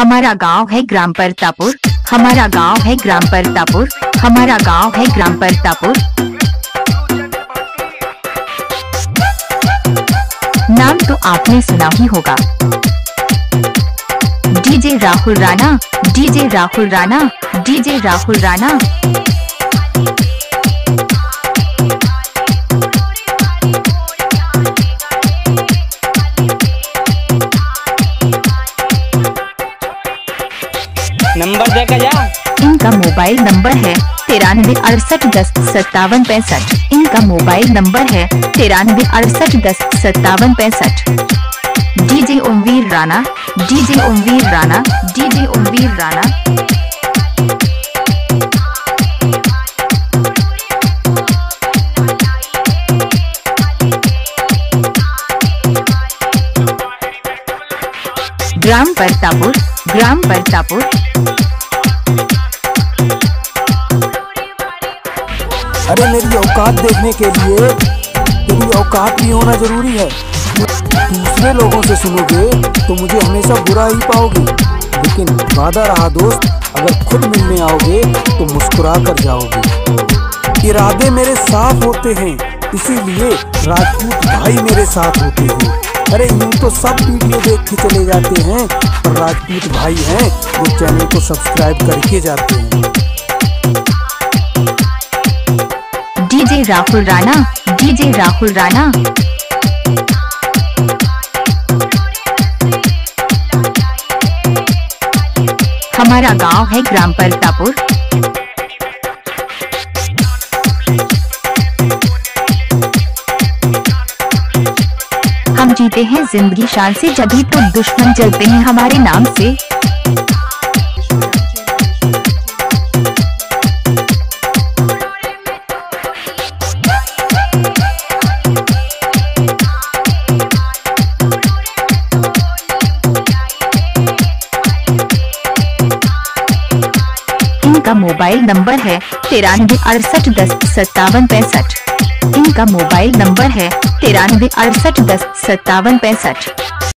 हमारा गाँव है ग्राम परतापुर हमारा गाँव है ग्राम परतापुर हमारा गाँव है ग्राम परतापुर नाम तो आपने सुना ही होगा। DJ Rahul Rana, DJ Rahul Rana, DJ Rahul Rana. इनका मोबाइल नंबर है तिरानवे अड़सठ दस सत्तावन पैंसठ। इनका मोबाइल नंबर है तिरानवे अड़सठ दस सत्तावन पैंसठ। D DJ Omvir Rana, DJ Omvir Rana, DJ Omvir Rana. ग्राम परतापुर ग्राम परतापुर अरे मेरी औकात देखने के लिए तेरी औकात भी होना ज़रूरी है। दूसरे लोगों से सुनोगे तो मुझे हमेशा बुरा ही पाओगे। लेकिन वादा रहा दोस्त, अगर खुद मिलने आओगे तो मुस्कुरा कर जाओगे। इरादे मेरे साफ़ होते हैं, इसीलिए राजपूत भाई मेरे साथ होते हैं। अरे यूँ तो सब वीडियो देख के चले जाते हैं, पर राजपूत भाई हैं वो चैनल को सब्सक्राइब करके जाते हैं। DJ Rahul Rana, DJ Rahul Rana. हमारा गाँव है ग्राम परतापुर। हम जीते हैं ज़िंदगी शान से, जब भी तो दुश्मन जलते हैं हमारे नाम से। मोबाइल नंबर है तिरानवे अड़सठ दस सत्तावन पैंसठ। इनका मोबाइल नंबर है तिरानवे अड़सठ दस सत्तावन पैंसठ।